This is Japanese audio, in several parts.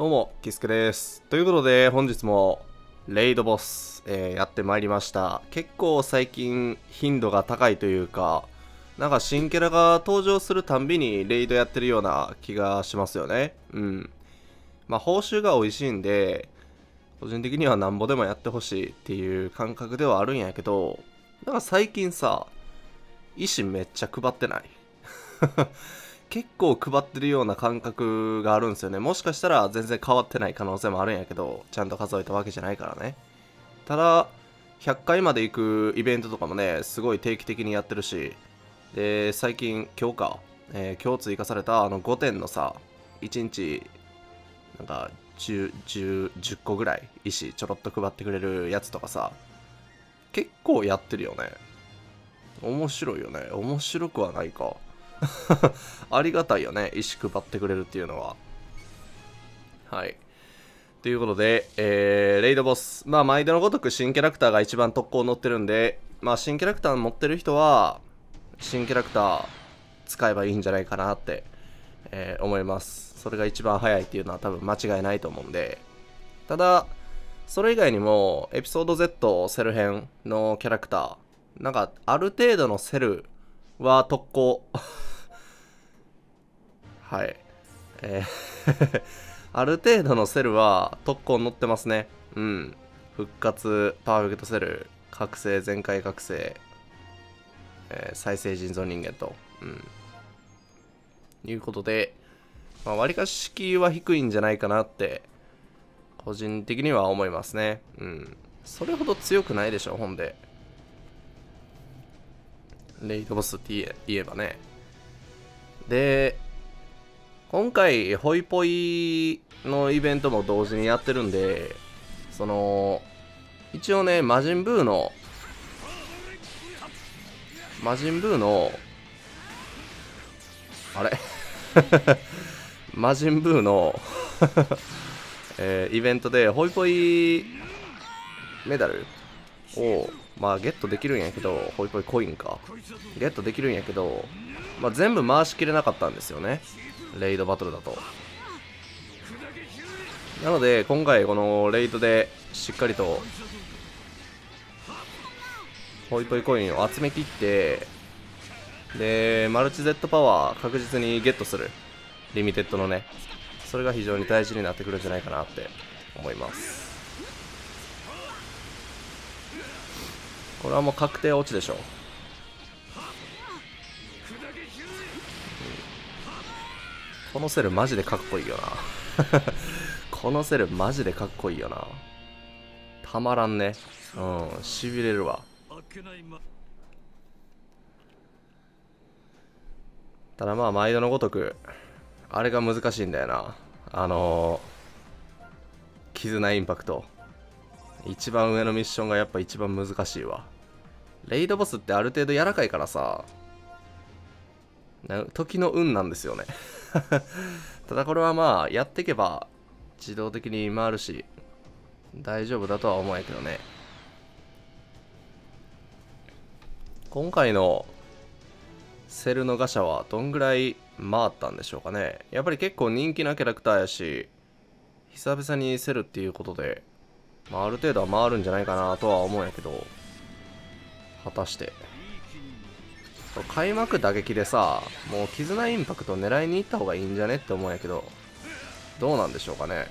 どうも、キスケです。ということで、本日も、レイドボス、えーやってまいりました。結構最近、頻度が高いというか、なんか新キャラが登場するたんびにレイドやってるような気がしますよね。うん。まあ、報酬が美味しいんで、個人的にはなんぼでもやってほしいっていう感覚ではあるんやけど、なんか最近さ、石めっちゃ配ってない？結構配ってるような感覚があるんですよね。もしかしたら全然変わってない可能性もあるんやけど、ちゃんと数えたわけじゃないからね。ただ、100回まで行くイベントとかもね、すごい定期的にやってるし、で、最近、今日か、えー今日追加されたあの5点のさ、1日、なんか10、10、10個ぐらい石ちょろっと配ってくれるやつとかさ、結構やってるよね。面白いよね。面白くはないか。ありがたいよね。石配ってくれるっていうのは。はい。ということで、えー、レイドボス。まあ、毎度のごとく新キャラクターが一番特攻乗ってるんで、まあ、新キャラクター持ってる人は、新キャラクター使えばいいんじゃないかなって、えー思います。それが一番早いっていうのは多分間違いないと思うんで。ただ、それ以外にも、エピソード Z セル編のキャラクター、なんか、ある程度のセルは特攻。はい。えー ある程度のセルは特攻乗ってますね。うん。復活、パーフェクトセル、覚醒、全開覚醒、えー再生人造人間と。うん。いうことで、まあ、割かし敷居は低いんじゃないかなって、個人的には思いますね。うん。それほど強くないでしょ、ほんで。レイドボスって言えばね。で、今回、ホイポイのイベントも同時にやってるんで、その、一応ね、魔人ブーの、魔人ブーの、あれ？魔人ブーの、えーイベントで、ホイポイメダルを、まあ、ゲットできるんやけど、ホイポイコインか。ゲットできるんやけど、まあ、全部回しきれなかったんですよね。レイドバトルだと。なので、今回このレイドでしっかりと、ホイポイコインを集めきって、で、マルチ Z パワー確実にゲットする。リミテッドのね。それが非常に大事になってくるんじゃないかなって思います。これはもう確定落ちでしょう。このセルマジでかっこいいよな。このセルマジでかっこいいよな。たまらんね。うん、痺れるわ。ただまあ毎度のごとく、あれが難しいんだよな。あのー、絆インパクト。一番上のミッションがやっぱ一番難しいわ。レイドボスってある程度柔らかいからさ、時の運なんですよね。ただこれはまあ、やっていけば自動的に回るし、大丈夫だとは思うんやけどね。今回のセルのガシャはどんぐらい回ったんでしょうかね。やっぱり結構人気なキャラクターやし、久々にセルっていうことで、まあ、ある程度は回るんじゃないかなとは思うんやけど、果たして。開幕打撃でさ、もう絆インパクト狙いに行った方がいいんじゃねって思うんやけど、どうなんでしょうかね。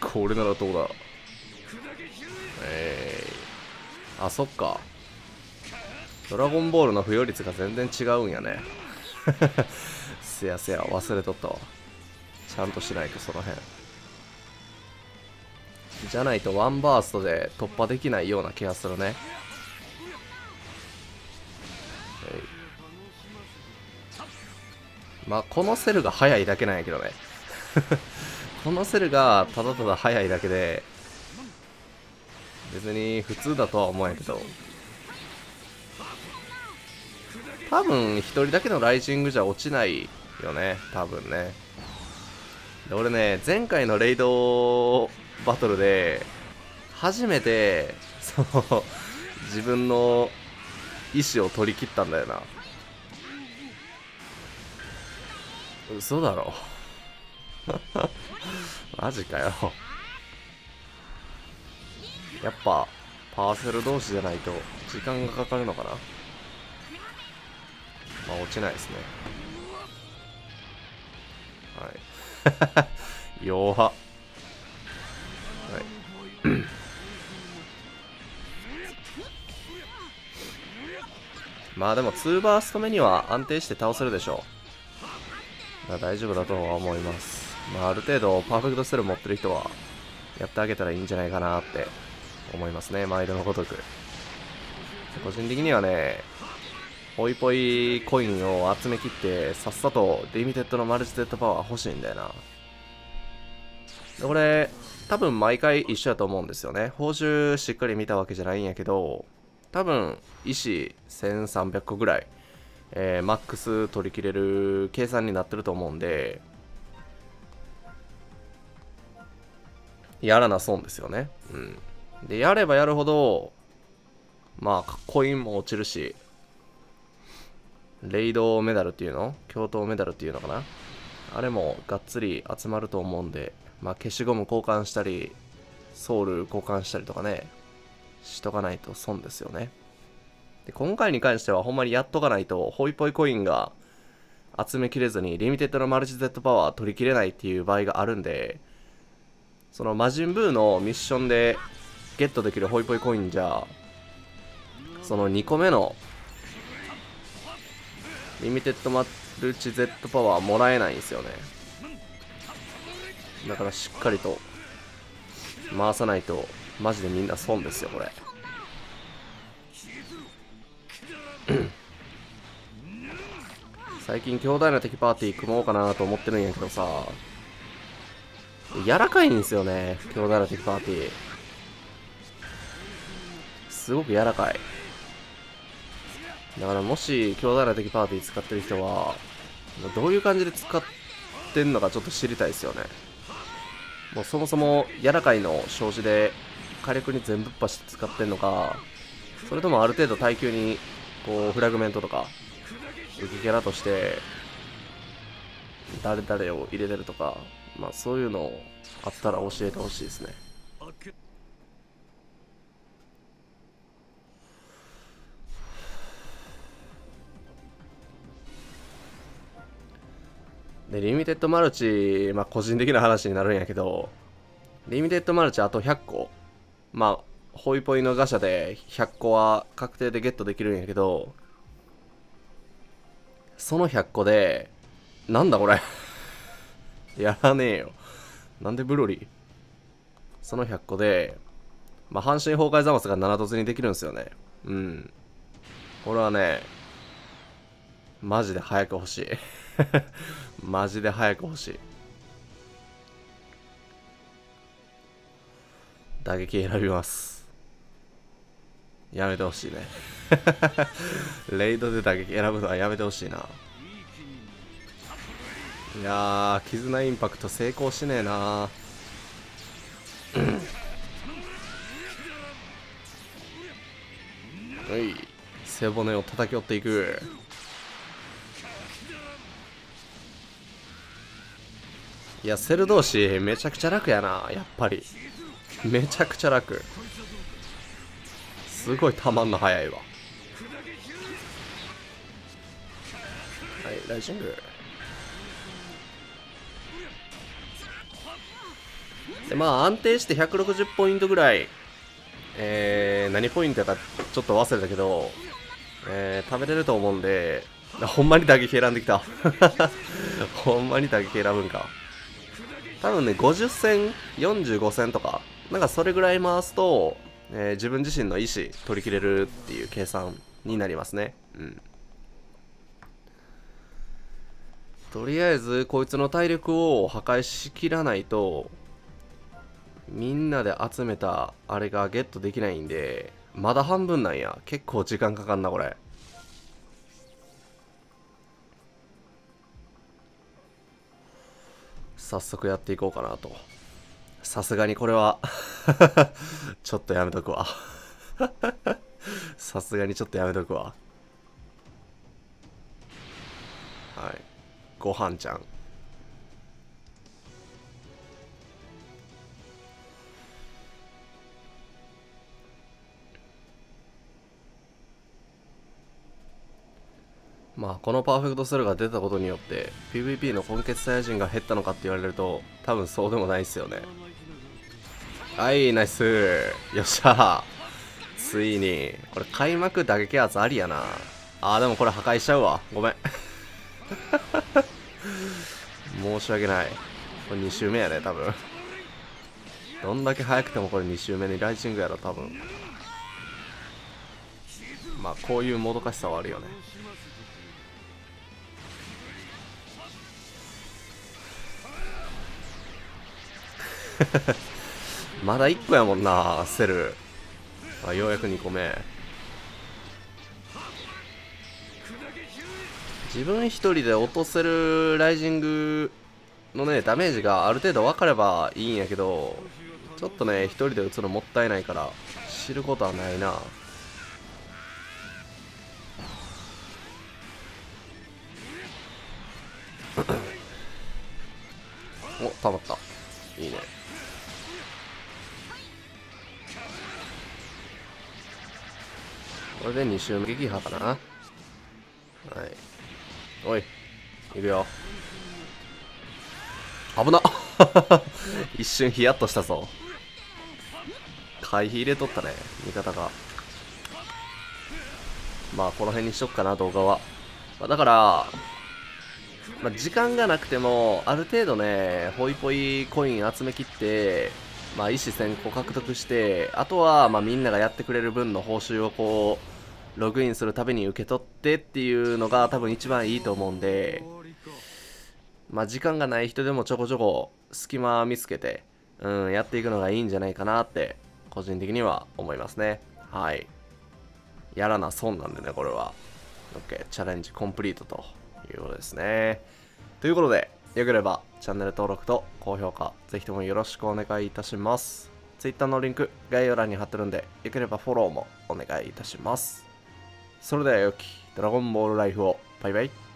これならどうだえー、あ、そっか。ドラゴンボールの付与率が全然違うんやね。せやせや、忘れとったわ。ちゃんとしないと、その辺。じゃないとワンバーストで突破できないような気がするね。まあ、このセルが速いだけなんやけどね。このセルがただただ速いだけで、別に普通だとは思うんやけど、多分一人だけのライジングじゃ落ちないよね、多分ね。で俺ね、前回のレイドバトルで、初めて、その、自分の意思を取り切ったんだよな。嘘だろ。マジかよ。やっぱパーセル同士じゃないと時間がかかるのかな。まあ落ちないですね。はい。弱はまあでも2バースト目には安定して倒せるでしょう。まあ、大丈夫だとは思います。まあある程度パーフェクトステル持ってる人はやってあげたらいいんじゃないかなって思いますね。毎度のごとく。個人的にはね、ポイポイコインを集めきってさっさとリミテッドのマルチ Z パワー欲しいんだよな。これ多分毎回一緒やと思うんですよね。報酬しっかり見たわけじゃないんやけど、多分石1300個ぐらい、えー、マックス取り切れる計算になってると思うんでやらな損ですよね。うん。でやればやるほどまあコインも落ちるしレイドメダルっていうの共闘メダルっていうのかな。あれもがっつり集まると思うんでまあ消しゴム交換したりソウル交換したりとかねしとかないと損ですよね。で今回に関してはほんまにやっとかないとホイポイコインが集めきれずにリミテッドのマルチ Z パワー取りきれないっていう場合があるんでその魔人ブーのミッションでゲットできるホイポイコインじゃその2個目のリミテッドマルチ Z パワーもらえないんですよねだからしっかりと回さないとマジでみんな損ですよこれ。最近強大な敵パーティー組もうかなと思ってるんやけどさ。柔らかいんですよね強大な敵パーティー。すごく柔らかい。だからもし強大な敵パーティー使ってる人はどういう感じで使ってんのかちょっと知りたいですよね。もうそもそも柔らかいの生じで火力に全ぶっぱし使ってんのかそれともある程度耐久にこうフラグメントとか浮きキャラとして誰々を入れてるとかまあそういうのあったら教えてほしいですね。でリミテッドマルチまあ個人的な話になるんやけどリミテッドマルチあと100個。まあ、ホイポイのガシャで100個は確定でゲットできるんやけど、その100個で、なんだこれ？やらねえよ。なんでブロリ？ーその100個で、まあ、阪神崩壊ザマスが7突にできるんですよね。うん。これはね、マジで早く欲しい。マジで早く欲しい。打撃選びます。やめてほしいね。レイドで打撃選ぶのはやめてほしいな。いやー絆インパクト成功しねえな。はい背骨を叩き折っていく。いやセル同士めちゃくちゃ楽やなやっぱり。めちゃくちゃ楽。すごいたまんの早いわ。はいライジング。でまあ安定して160ポイントぐらい。えー、何ポイントかちょっと忘れたけど、えー、食べれると思うんでほんまに打撃選んできた。ほんまに打撃選ぶんか。多分ね50戦45戦とかなんかそれぐらい回すと、えー、自分自身の意思取り切れるっていう計算になりますね。うん。とりあえずこいつの体力を破壊しきらないとみんなで集めたあれがゲットできないんでまだ半分なんや結構時間かかんなこれ早速やっていこうかなとさすがにこれは。ちょっとやめとくわ。さすがにちょっとやめとくわ。はい。ご飯ちゃん。まあこのパーフェクトスルが出たことによって PVP の根血サイヤ人が減ったのかって言われると多分そうでもないですよね。はいナイス。よっしゃ。ついに。これ開幕打撃圧ありやな。あーでもこれ破壊しちゃうわ。ごめん。申し訳ない。これ2周目やね多分。どんだけ早くてもこれ2周目にライジングやろ多分。まあこういうもどかしさはあるよね。まだ1個やもんなセル。あようやく2個目。自分一人で落とせるライジングのねダメージがある程度分かればいいんやけどちょっとね一人で打つのもったいないから知ることはないな。おたまった。いいね。これで2周目撃破かな。はい。おいいくよ。危な。一瞬ヒヤッとしたぞ。回避入れとったね味方が。まあこの辺にしとくかな動画は、まあ、だからまあ、時間がなくてもある程度ねホイポイコイン集めきってまあ、意思先行獲得してあとはまみんながやってくれる分の報酬をこうログインするたびに受け取ってっていうのが多分一番いいと思うんでまあ時間がない人でもちょこちょこ隙間見つけて、うん、やっていくのがいいんじゃないかなって個人的には思いますね。はい。やらな損なんでねこれは。OK チャレンジコンプリートということですね。ということで、よければチャンネル登録と高評価、ぜひともよろしくお願いいたします。Twitter のリンク、概要欄に貼ってるんで、よければフォローもお願いいたします。それでは良きドラゴンボールライフを、バイバイ。